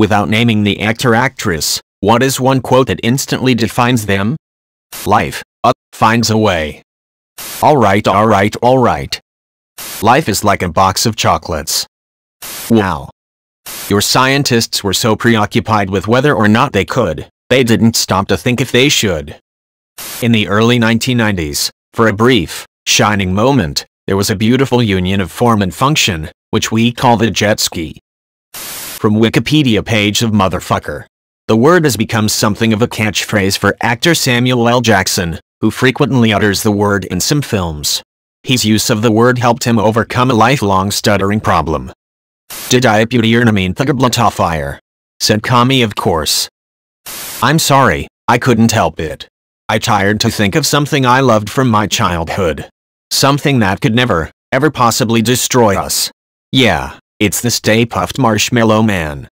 Without naming the actor-actress, what is one quote that instantly defines them? Life, up, finds a way. Alright alright alright. Life is like a box of chocolates. Wow. Your scientists were so preoccupied with whether or not they could, they didn't stop to think if they should. In the early 1990s, for a brief, shining moment, there was a beautiful union of form and function, which we call the jet ski. From Wikipedia page of motherfucker. The word has become something of a catchphrase for actor Samuel L. Jackson, who frequently utters the word in some films. His use of the word helped him overcome a lifelong stuttering problem. Did I mean fire? Said Kami of course. I'm sorry, I couldn't help it. I tired to think of something I loved from my childhood. Something that could never, ever possibly destroy us. Yeah, it's the Stay Puft Marshmallow Man.